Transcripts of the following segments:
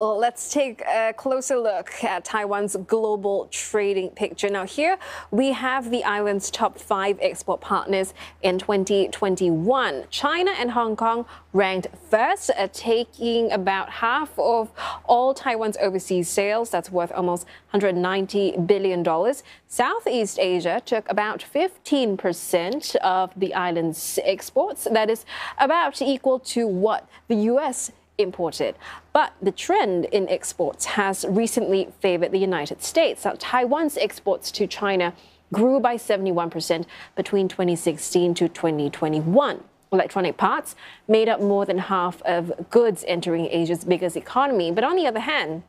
Let's take a closer look at Taiwan's global trading picture. Now, here we have the island's top five export partners in 2021. China and Hong Kong ranked first, uh, taking about half of all Taiwan's overseas sales. That's worth almost $190 billion. Southeast Asia took about 15% of the island's exports. That is about equal to what the U.S imported. But the trend in exports has recently favored the United States. Now, Taiwan's exports to China grew by 71% between 2016 to 2021. Electronic parts made up more than half of goods entering Asia's biggest economy. But on the other hand,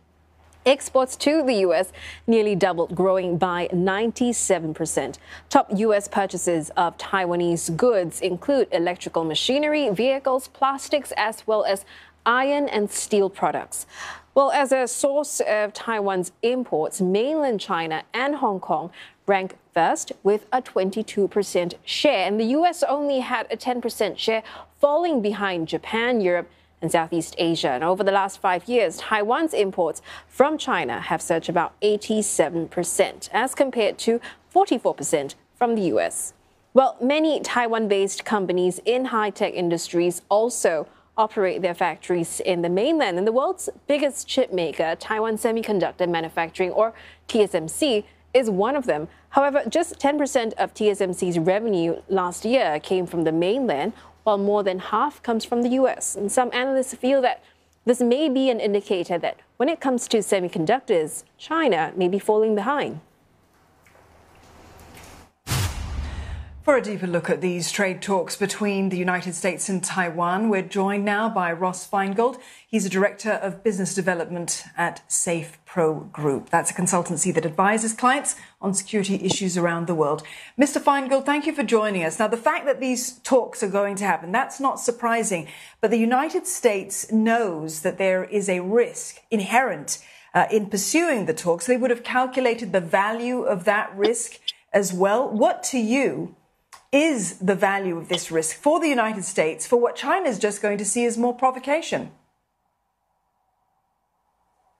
Exports to the U.S. nearly doubled, growing by 97%. Top U.S. purchases of Taiwanese goods include electrical machinery, vehicles, plastics, as well as iron and steel products. Well, as a source of Taiwan's imports, mainland China and Hong Kong rank first with a 22% share, and the U.S. only had a 10% share, falling behind Japan, Europe, and Southeast Asia. And over the last five years, Taiwan's imports from China have surged about 87%, as compared to 44% from the U.S. Well, many Taiwan based companies in high tech industries also operate their factories in the mainland. And the world's biggest chip maker, Taiwan Semiconductor Manufacturing, or TSMC, is one of them. However, just 10% of TSMC's revenue last year came from the mainland, while more than half comes from the US. And some analysts feel that this may be an indicator that when it comes to semiconductors, China may be falling behind. For a deeper look at these trade talks between the United States and Taiwan, we're joined now by Ross Feingold. He's a director of business development at SafePro Group. That's a consultancy that advises clients on security issues around the world. Mr. Feingold, thank you for joining us. Now, the fact that these talks are going to happen, that's not surprising, but the United States knows that there is a risk inherent uh, in pursuing the talks. They would have calculated the value of that risk as well. What to you is the value of this risk for the United States for what China is just going to see as more provocation?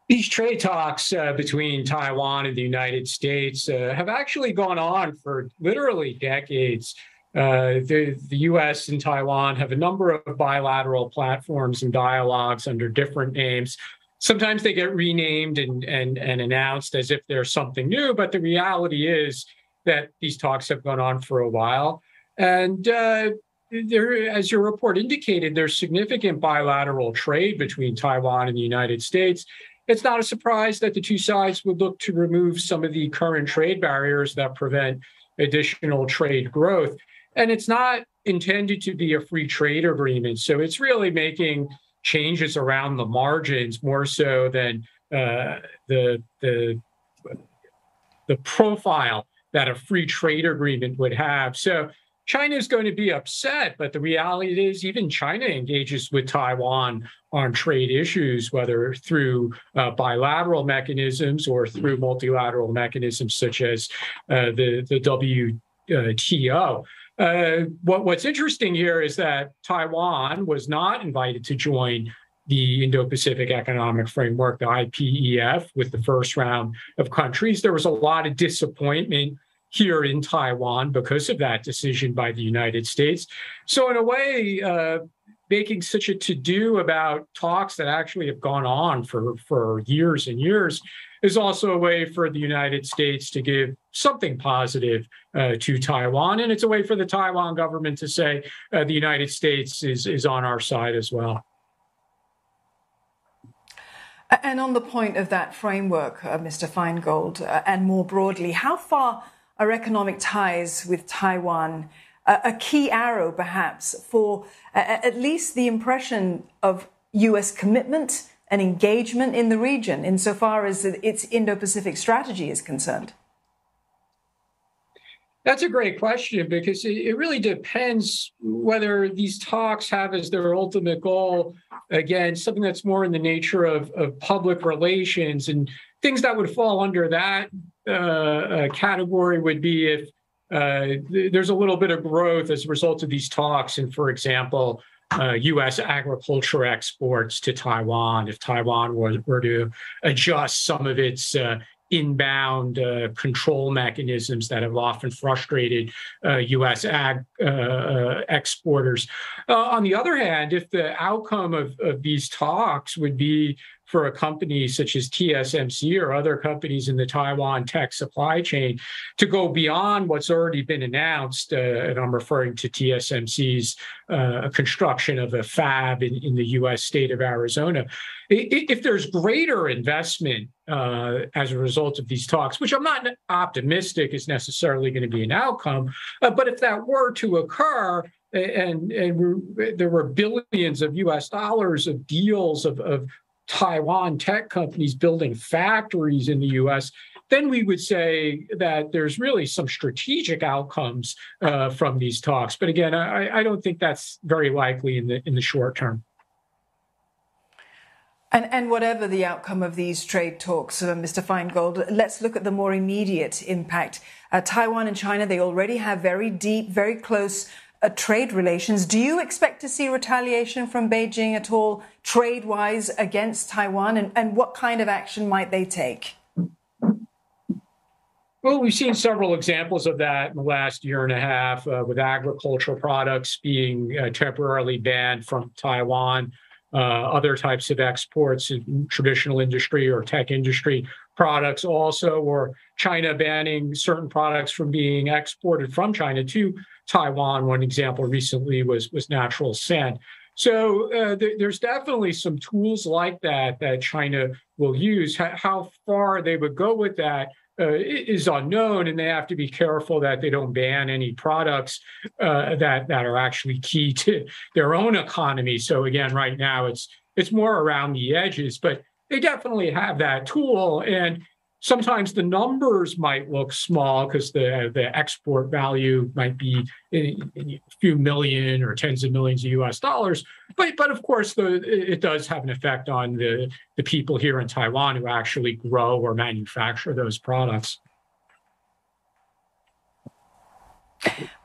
These trade talks uh, between Taiwan and the United States uh, have actually gone on for literally decades. Uh, the, the US and Taiwan have a number of bilateral platforms and dialogues under different names. Sometimes they get renamed and, and, and announced as if there's something new, but the reality is that these talks have gone on for a while. And uh, there, as your report indicated, there's significant bilateral trade between Taiwan and the United States. It's not a surprise that the two sides would look to remove some of the current trade barriers that prevent additional trade growth. And it's not intended to be a free trade agreement. So it's really making changes around the margins more so than uh, the, the, the profile that a free trade agreement would have. So China is going to be upset, but the reality is even China engages with Taiwan on trade issues, whether through uh, bilateral mechanisms or through multilateral mechanisms such as uh, the, the WTO. Uh, what, what's interesting here is that Taiwan was not invited to join the Indo Pacific Economic Framework, the IPEF, with the first round of countries. There was a lot of disappointment here in Taiwan because of that decision by the United States. So, in a way, uh, making such a to do about talks that actually have gone on for, for years and years is also a way for the United States to give something positive uh, to Taiwan. And it's a way for the Taiwan government to say uh, the United States is, is on our side as well. And on the point of that framework, uh, Mr. Feingold, uh, and more broadly, how far are economic ties with Taiwan a, a key arrow, perhaps, for at least the impression of U.S. commitment and engagement in the region, insofar as its Indo Pacific strategy is concerned? That's a great question because it really depends whether these talks have as their ultimate goal, again, something that's more in the nature of, of public relations and things that would fall under that uh, uh, category would be if uh, th- there's a little bit of growth as a result of these talks. And for example, uh, U.S. agriculture exports to Taiwan if Taiwan were, were to adjust some of its uh, inbound uh, control mechanisms that have often frustrated uh, U.S. ag uh, uh exporters. Uh, on the other hand, if the outcome of, of these talks would be for a company such as TSMC or other companies in the Taiwan tech supply chain to go beyond what's already been announced. Uh, and I'm referring to TSMC's uh, construction of a fab in, in, the US state of Arizona. If there's greater investment uh, as a result of these talks, which I'm not optimistic is necessarily going to be an outcome, uh, but if that were to occur, and and there were billions of U.S. dollars of deals of, of Taiwan tech companies building factories in the US, then we would say that there's really some strategic outcomes uh, from these talks. But again, I, I, don't think that's very likely in the in the short term. And, and whatever the outcome of these trade talks, uh, Mr. Feingold, let's look at the more immediate impact. Uh, Taiwan and China, they already have very deep, very close uh, trade relations. Do you expect to see retaliation from Beijing at all, trade wise, against Taiwan? And, and what kind of action might they take? Well, we've seen several examples of that in the last year and a half, uh, with agricultural products being uh, temporarily banned from Taiwan. Uh, other types of exports in traditional industry or tech industry products also, or China banning certain products from being exported from China to Taiwan. One example recently was was natural sand. So uh, th- there's definitely some tools like that that China will use. H- how far they would go with that uh, is unknown, and they have to be careful that they don't ban any products uh, that that are actually key to their own economy. So again, right now it's it's more around the edges, but they definitely have that tool, and sometimes the numbers might look small because the the export value might be a few million or tens of millions of U.S. dollars. But but of course, the, it does have an effect on the the people here in Taiwan who actually grow or manufacture those products.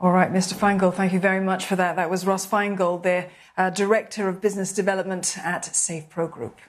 All right, Mr. Feingold, thank you very much for that. That was Ross Feingold, the uh, Director of Business Development at SafePro Group.